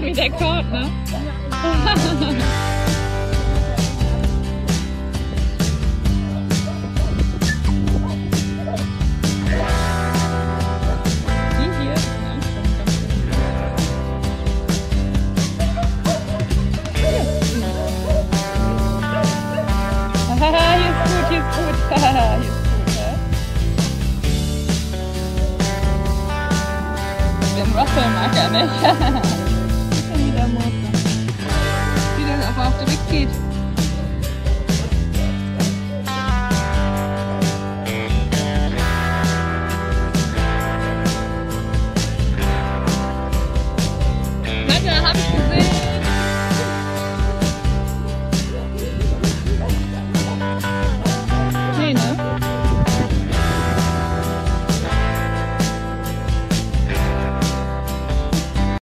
Wie der kommt, ne? Hier ist gut, hier ist gut. Ist hä? Den Russell mag er nicht. Schon wieder Murphy. Wie das aber auf den Weg geht.